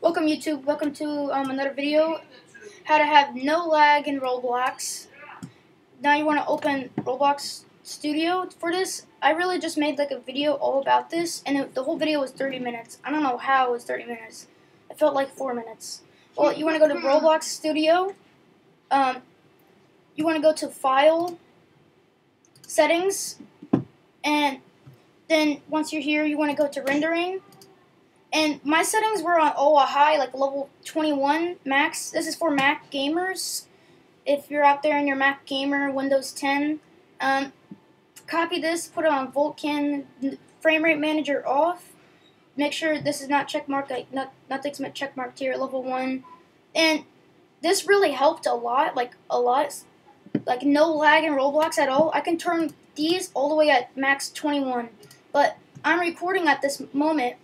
Welcome YouTube, welcome to um, another video, how to have no lag in Roblox. Now you want to open Roblox Studio for this. I really just made like a video all about this, and it, the whole video was 30 minutes. I don't know how it was 30 minutes. It felt like 4 minutes. Well, you want to go to Roblox Studio, um, you want to go to File, Settings, and then once you're here, you want to go to Rendering, and my settings were on oh a high, like level 21 max. This is for Mac gamers. If you're out there and you're Mac gamer, Windows 10, um, copy this, put it on Vulkan, frame rate manager off. Make sure this is not checkmarked, like not, nothing's checkmarked here level 1. And this really helped a lot, like a lot. Like no lag in Roblox at all. I can turn these all the way at max 21. But I'm recording at this moment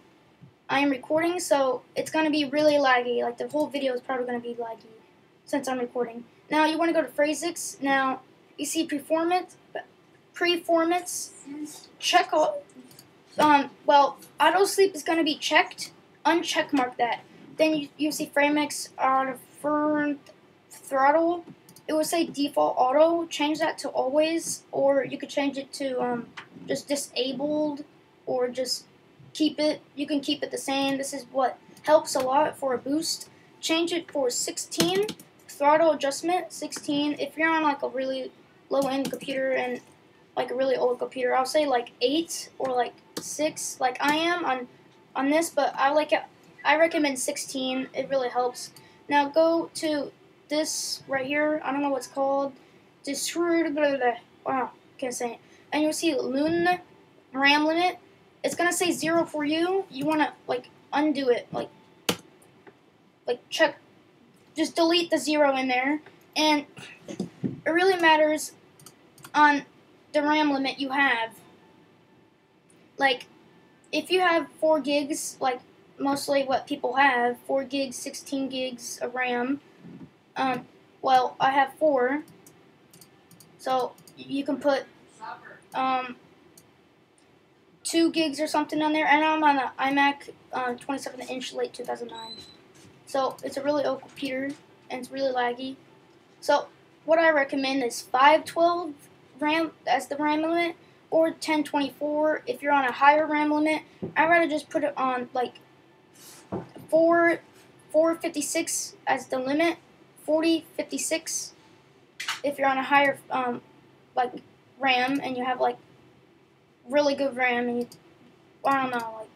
I am recording, so it's going to be really laggy. Like, the whole video is probably going to be laggy since I'm recording. Now, you want to go to Phrases. Now, you see Performance, Performance, check all, um, well, auto sleep is going to be checked. Uncheck mark that. Then you, you see FrameX auto throttle. It will say default auto. Change that to always, or you could change it to um, just disabled, or just keep it. You can keep it the same. This is what helps a lot for a boost. Change it for 16 throttle adjustment 16 if you're on like a really low end computer and like a really old computer I'll say like 8 or like 6 like I am on on this but I like it I recommend 16 it really helps. Now go to this right here. I don't know what's called. Disrupt wow can't say it. And you'll see Lua RAM limit it's gonna say zero for you. You wanna like undo it, like like check, just delete the zero in there, and it really matters on the RAM limit you have. Like if you have four gigs, like mostly what people have, four gigs, sixteen gigs of RAM. Um, well, I have four, so you can put um, two gigs or something on there, and I'm on an iMac uh, 27 inch late 2009. So it's a really old computer, and it's really laggy. So what I recommend is 512 RAM as the RAM limit, or 1024 if you're on a higher RAM limit. I'd rather just put it on like 4 456 as the limit, 4056 if you're on a higher um, like RAM and you have like really good RAM and you, I don't know, like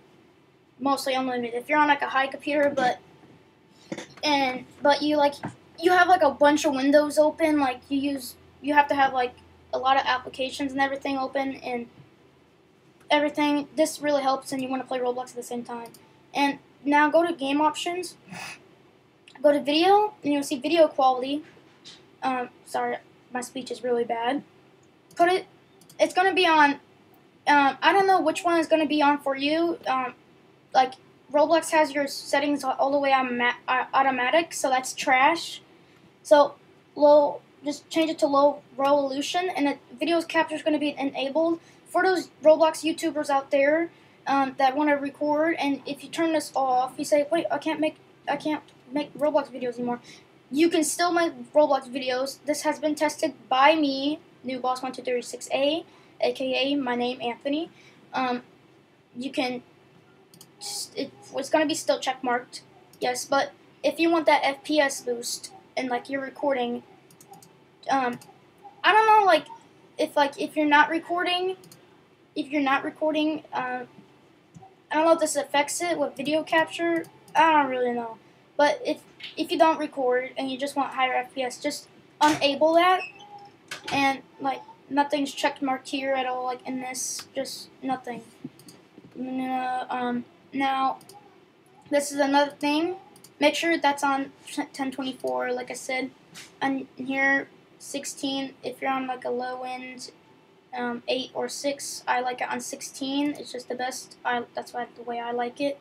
mostly unlimited. If you're on like a high computer, but and but you like you have like a bunch of windows open, like you use you have to have like a lot of applications and everything open and everything. This really helps, and you want to play Roblox at the same time. And now go to game options. Go to video, and you'll see video quality. Um, sorry, my speech is really bad. Put it. It's gonna be on um, I don't know which one is going to be on for you. Um, like, Roblox has your settings all the way on uh, automatic, so that's trash. So, low, just change it to low resolution, and the video capture is going to be enabled. For those Roblox YouTubers out there um, that want to record, and if you turn this off, you say, wait, I can't make, I can't make Roblox videos anymore. You can still make Roblox videos. This has been tested by me, Noob Boss 1236A aka my name Anthony. Um, you can. It, it's gonna be still check marked, yes. But if you want that FPS boost and like you're recording, um, I don't know, like if like if you're not recording, if you're not recording, uh, I don't know if this affects it with video capture. I don't really know. But if if you don't record and you just want higher FPS, just unable that and like nothing's checked marked here at all, like in this, just nothing. um, now, this is another thing. Make sure that's on 1024, like I said. And here, 16, if you're on like a low end, um, 8 or 6, I like it on 16. It's just the best. I, that's why, the way I like it.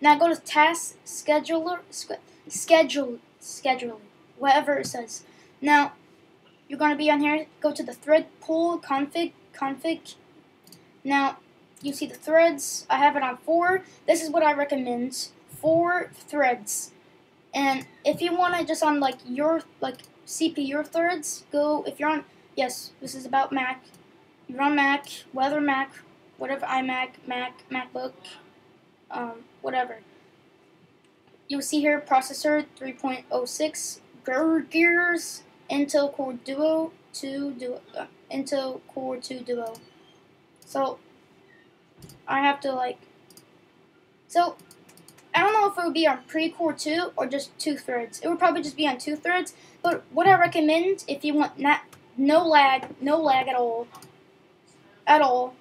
Now go to task scheduler, schedule, schedule, whatever it says. Now, you're going to be on here, go to the thread pool, config, config. Now, you see the threads. I have it on 4. This is what I recommend. four threads. And if you want it just on like your like CP your threads, go if you're on yes, this is about Mac. You're on Mac, whether Mac, whatever iMac, Mac, MacBook, um, whatever. You'll see here processor 3.06 Gears Intel Core Duo 2 Duo uh, Intel Core 2 Duo. So I have to like so I don't know if it would be on pre-core 2 or just two threads. It would probably just be on two threads. But what I recommend if you want not no lag, no lag at all, at all,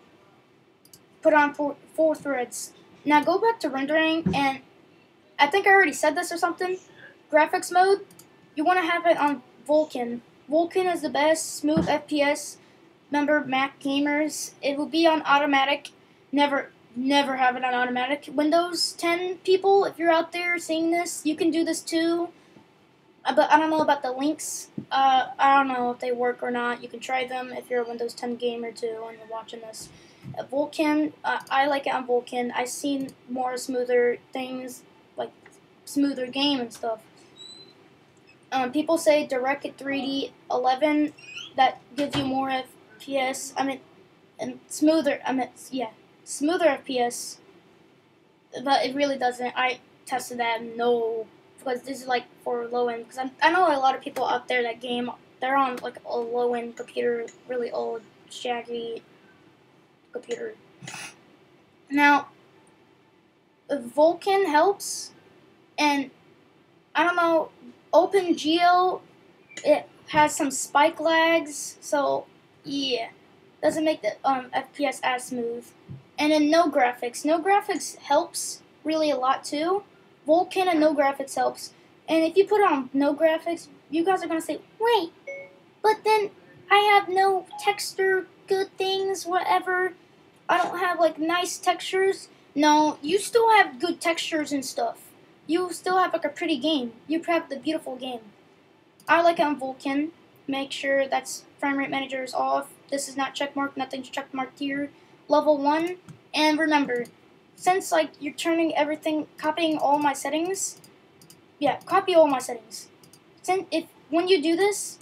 put on four, four threads. Now go back to rendering and I think I already said this or something. Graphics mode, you want to have it on Vulkan. Vulkan is the best smooth FPS. member Mac gamers, it will be on automatic. Never, never have it on automatic. Windows 10 people, if you're out there seeing this, you can do this too. Uh, but I don't know about the links. Uh, I don't know if they work or not. You can try them if you're a Windows 10 gamer too and you're watching this. Uh, Vulkan, uh, I like it on Vulkan. I've seen more smoother things, like smoother game and stuff. Um, people say Direct 3D 11 that gives you more FPS. I mean, and smoother. I mean, yeah, smoother FPS. But it really doesn't. I tested that. No, because this is like for low end. Because I know a lot of people out there that game. They're on like a low end computer, really old, shaggy computer. Now, Vulkan helps, and I don't know. OpenGL, it has some spike lags, so yeah, doesn't make the um, FPS as smooth. And then no graphics. No graphics helps really a lot too. Vulkan and no graphics helps. And if you put on no graphics, you guys are gonna say, wait, but then I have no texture, good things, whatever. I don't have like nice textures. No, you still have good textures and stuff you still have like a pretty game. You have the beautiful game. I like it on Vulkan. Make sure that's frame rate manager is off. This is not checkmark. Nothing's checkmarked here. Level one. And remember, since like you're turning everything, copying all my settings. Yeah, copy all my settings. Since if when you do this,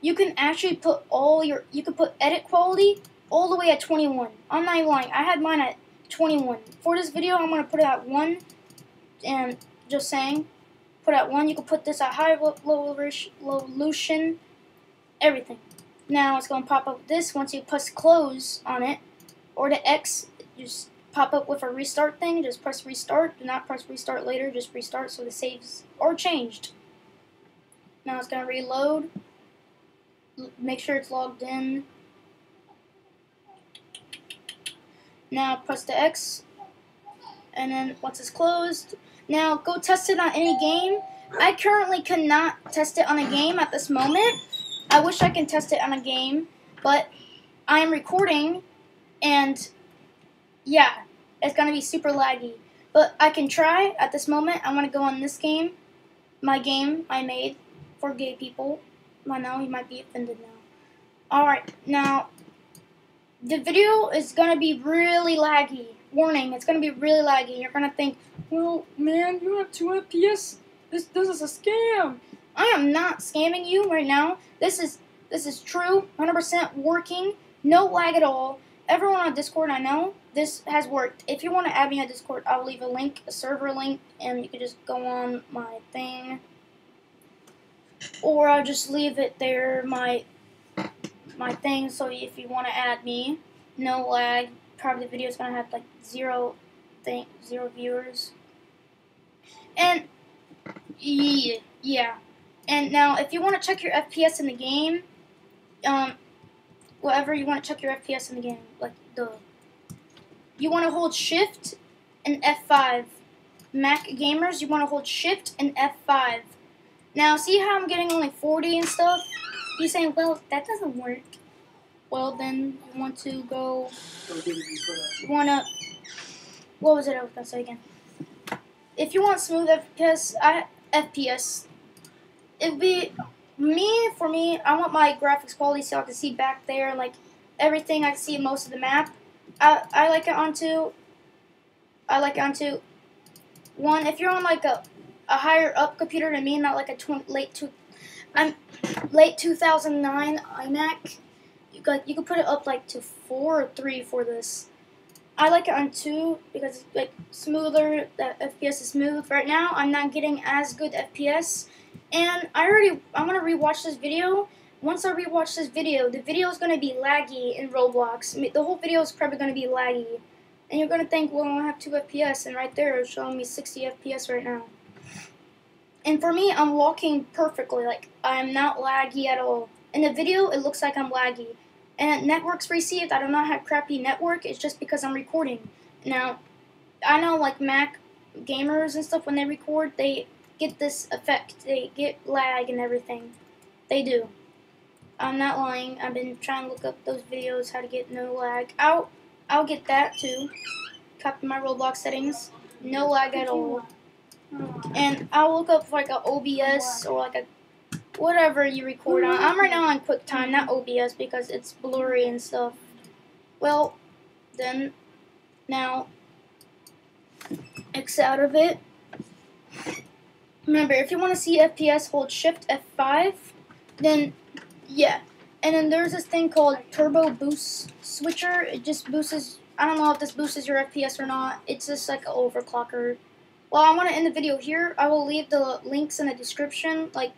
you can actually put all your. You can put edit quality all the way at 21. I'm not even lying. I had mine at 21. For this video, I'm gonna put it at one, and just saying. Put at 1. You can put this at high low, resolution. Everything. Now it's going to pop up this once you press close on it. Or the X, just pop up with a restart thing. Just press restart. Do not press restart later. Just restart so the saves are changed. Now it's going to reload. Make sure it's logged in. Now press the X. And then once it's closed, now, go test it on any game. I currently cannot test it on a game at this moment. I wish I can test it on a game, but I'm recording, and yeah, it's going to be super laggy. But I can try at this moment. I want to go on this game, my game I made for gay people. I know you might be offended now. Alright, now, the video is going to be really laggy warning, it's going to be really laggy. You're going to think, well, man, you have 2 FPS. This, this is a scam. I am not scamming you right now. This is this is true, 100% working, no lag at all. Everyone on Discord, I know, this has worked. If you want to add me on Discord, I'll leave a link, a server link, and you can just go on my thing. Or I'll just leave it there, my my thing, so if you want to add me, no lag, probably the video is gonna have like zero thing zero viewers. And yeah, yeah. And now if you want to check your FPS in the game, um, whatever you want to check your FPS in the game, like the you want to hold shift and F5. Mac gamers, you want to hold shift and F5. Now, see how I'm getting only 40 and stuff? You're saying, well, that doesn't work well, then you want to go. You want to. What was it I was to say again? If you want smooth FPS, I, FPS, it'd be me for me. I want my graphics quality so I can see back there, and like everything. I can see most of the map. I I like it onto. I like it onto one, if you're on like a, a higher up computer than me, not like a tw- late two, I'm late 2009 iMac, got you could put it up like to four or three for this. I like it on two because it's like smoother. The FPS is smooth. Right now, I'm not getting as good FPS, and I already I'm gonna rewatch this video. Once I rewatch this video, the video is gonna be laggy in Roblox. The whole video is probably gonna be laggy, and you're gonna think, well, I have two FPS, and right there it's showing me 60 FPS right now. And for me, I'm walking perfectly. Like I'm not laggy at all. In the video, it looks like I'm laggy. And networks received, I do not have crappy network. It's just because I'm recording. Now, I know like Mac gamers and stuff when they record, they get this effect. They get lag and everything. They do. I'm not lying. I've been trying to look up those videos how to get no lag. I'll I'll get that too. Copy my Roblox settings. No lag at all. And I'll look up like a OBS or like a whatever you record on. I'm right now on QuickTime, not OBS because it's blurry and stuff. Well, then, now, X out of it. Remember, if you want to see FPS, hold Shift F5. Then, yeah. And then there's this thing called Turbo Boost Switcher. It just boosts, I don't know if this boosts your FPS or not. It's just like an overclocker. Well, I want to end the video here. I will leave the links in the description, like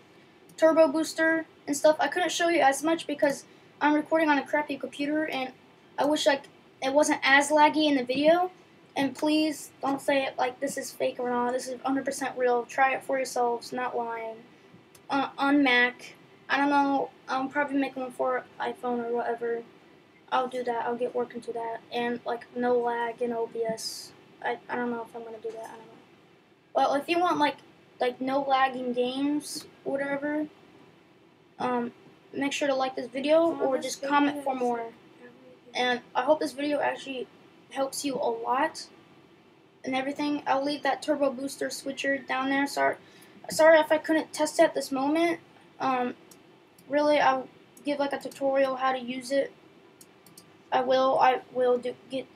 turbo booster and stuff. I couldn't show you as much because I'm recording on a crappy computer and I wish like it wasn't as laggy in the video. And please don't say it like this is fake or not. This is 100% real. Try it for yourselves, not lying. Uh, on Mac, I don't know. I'm probably making one for iPhone or whatever. I'll do that. I'll get working to that. And like no lag in OBS. I, I don't know if I'm gonna do that. I don't know. Well, if you want like like no lagging games, whatever, um, make sure to like this video or just comment for more. And I hope this video actually helps you a lot and everything. I'll leave that turbo booster switcher down there. Sorry, sorry if I couldn't test it at this moment. Um, really, I'll give like a tutorial how to use it. I will. I will do get